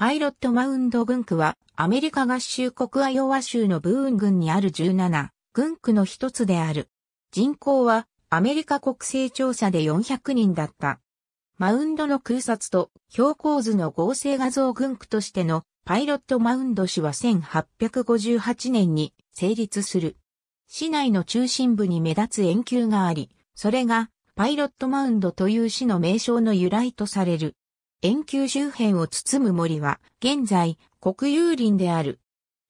パイロットマウンド軍区はアメリカ合衆国アイオワ州のブーン郡にある17軍区の一つである。人口はアメリカ国勢調査で400人だった。マウンドの空撮と標高図の合成画像軍区としてのパイロットマウンド市は1858年に成立する。市内の中心部に目立つ円球があり、それがパイロットマウンドという市の名称の由来とされる。円球周辺を包む森は現在国有林である。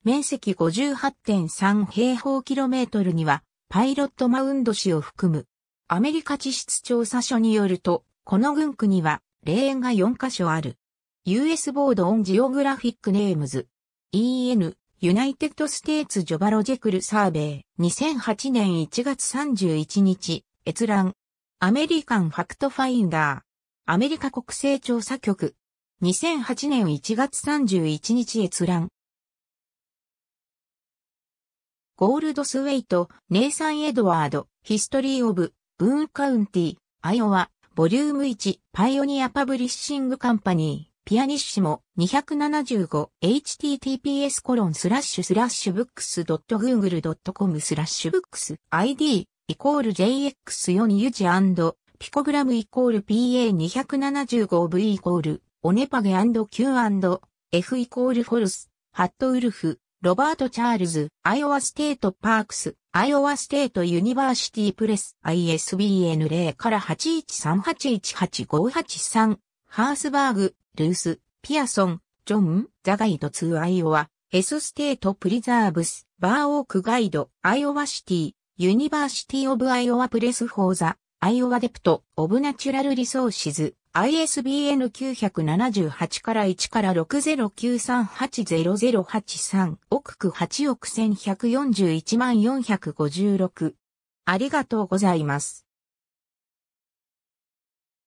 面積58.3平方キロメートルにはパイロットマウンド市を含む。アメリカ地質調査所によると、この郡区には霊園が4カ所ある。US Board on Geographic Names。EN United States Geological Survey 2008年1月31日閲覧アメリカンファクトファインダーアメリカ国勢調査局。2008年1月31日閲覧ゴールドスウェイト、ネイサン・エドワード、ヒストリー・オブ、ブーン・カウンティ、アイオワ、ボリューム1、パイオニア・パブリッシング・カンパニー、ピアニッシモ、275、https コロンスラッシュスラッシュブックス .google.com スラッシュブックス ID イコール JX4 ユジピコグラムイコール PA275V イコールオネパゲ &Q&F イコールフォルス、ハットウルフ、ロバート・チャールズ、アイオワステート・パークス、アイオワステート・ユニバーシティ・プレス、ISBN 0から813818583、ハースバーグ、ルース、ピアソン、ジョン、ザガイド2アイオワ、エスステート・プリザーブス、バーオークガイド、アイオワシティ、ユニバーシティ・オブ・アイオワ・プレス・フォーザ、アイオワ・デプト、オブ・ナチュラル・リソーシズ、ISBN 978から1から60938-0083億区8億1141万456。ありがとうございます。